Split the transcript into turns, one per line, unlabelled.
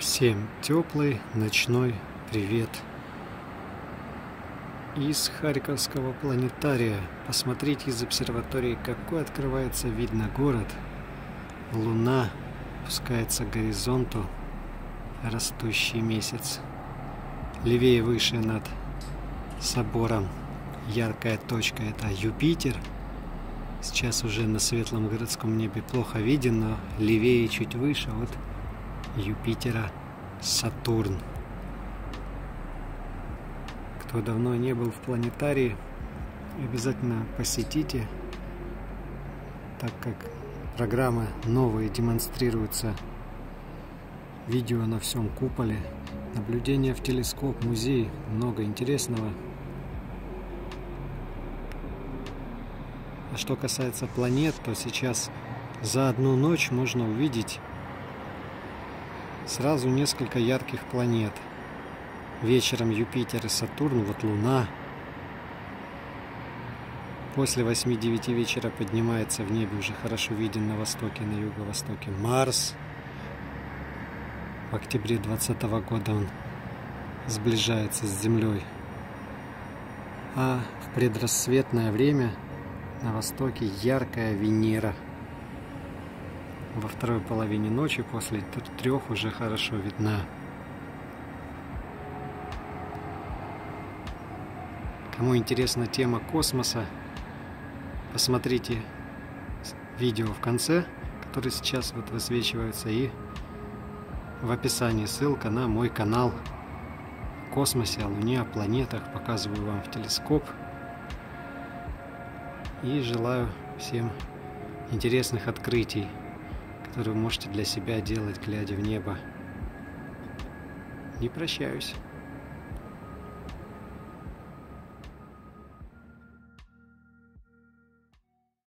Всем теплый ночной привет из Харьковского планетария. Посмотрите из обсерватории, какой открывается вид на город. Луна опускается к горизонту, растущий месяц. Левее выше над собором яркая точка это Юпитер. Сейчас уже на светлом городском небе плохо виден, но левее чуть выше вот Юпитера Сатурн. Кто давно не был в планетарии, обязательно посетите, так как программы новые демонстрируются видео на всем куполе, наблюдение в телескоп, музей, много интересного. А что касается планет, то сейчас за одну ночь можно увидеть сразу несколько ярких планет. Вечером Юпитер и Сатурн, вот Луна. После 8-9 вечера поднимается в небе, уже хорошо виден на востоке, на юго-востоке Марс. В октябре 2020 года он сближается с Землей. А в предрассветное время на востоке яркая Венера – во второй половине ночи после трех уже хорошо видна. Кому интересна тема космоса, посмотрите видео в конце, которые сейчас вот высвечиваются, и в описании ссылка на мой канал о космосе, о Луне, о планетах. Показываю вам в телескоп. И желаю всем интересных открытий которые вы можете для себя делать, глядя в небо. Не прощаюсь.